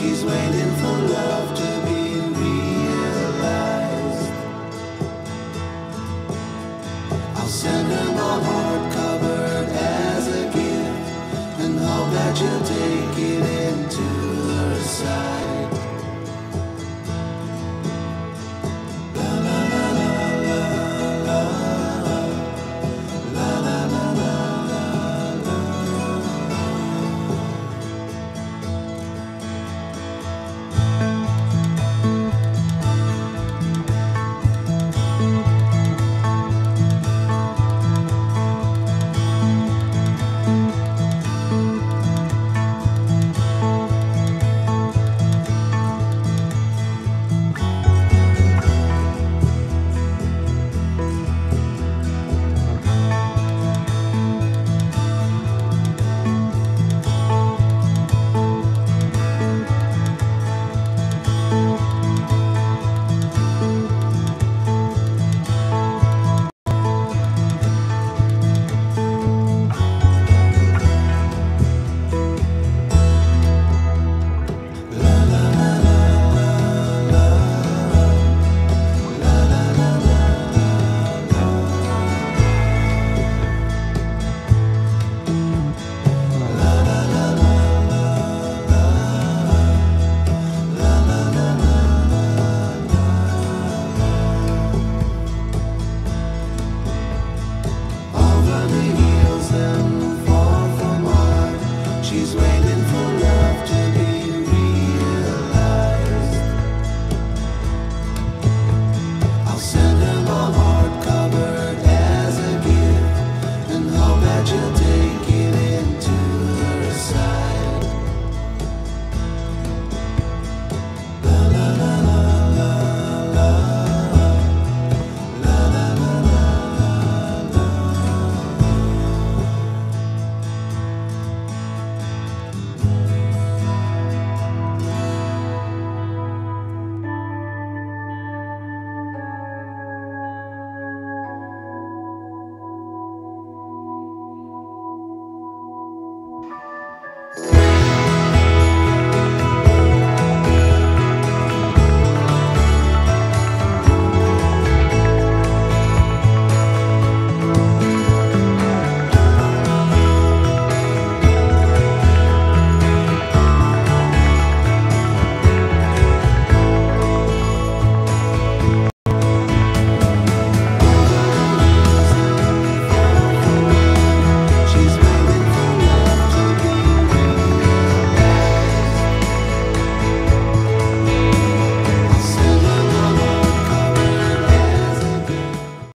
She's waiting for love to be realized. I'll send her my heart covered as a gift and hope that you'll take.